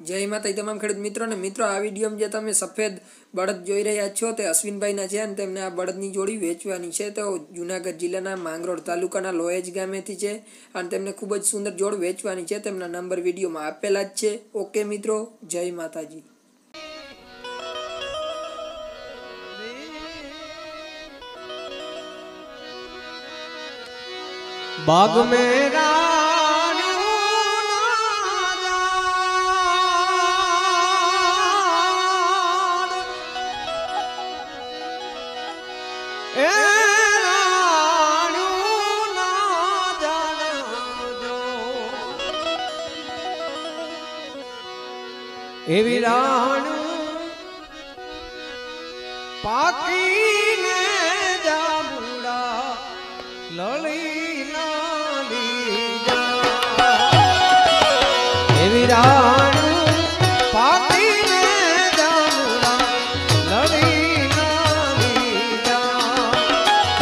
જય માતા તમામ ખેડૂત મિત્રોને. મિત્રો, આ વિડીયોમાં જે તમે સફેદ બળદ જોઈ રહ્યા છો તે અશ્વિનભાઈના છે અને તેમને આ બળદની જોડી વેચવાની છે. તેઓ જૂનાગઢ જિલ્લાના માંગરોળ તાલુકાના લોહેજ ગામેથી છે અને તેમને ખૂબ જ સુંદર જોડ વેચવાની છે. તેમના નંબર વિડીયોમાં આપેલા જ છે. ઓકે મિત્રો, જય માતાજી. બાગ મેરા એવી રાણું પાકીને જાબુડા લળી લાલી એવી રાણું